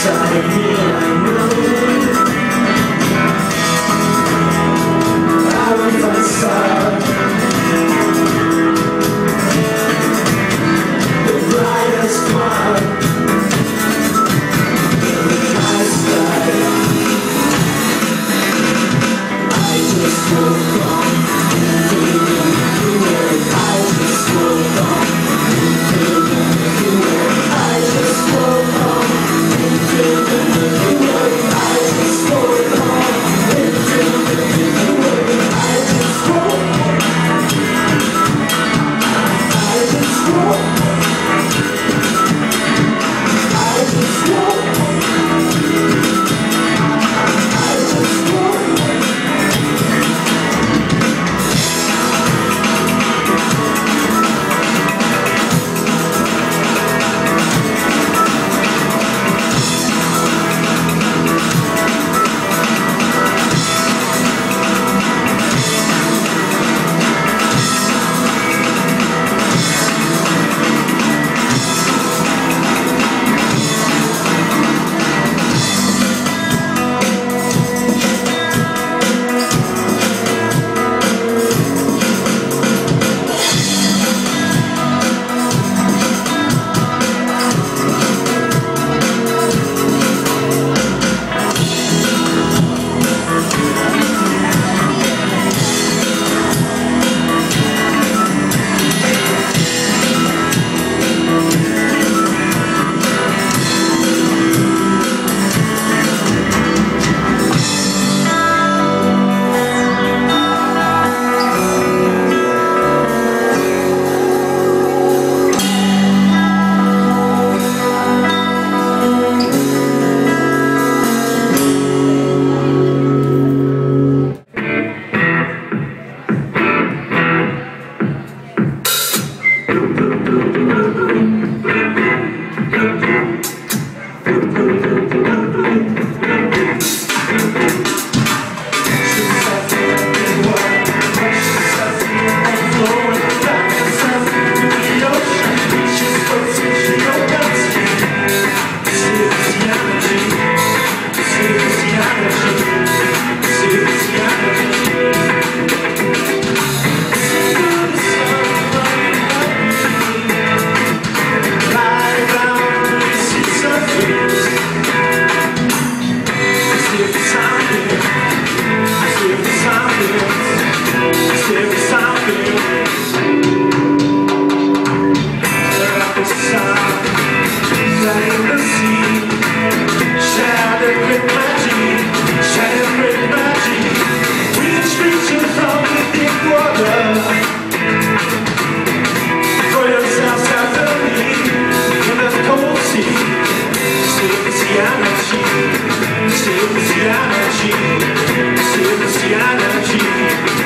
inside of me, Se você anda de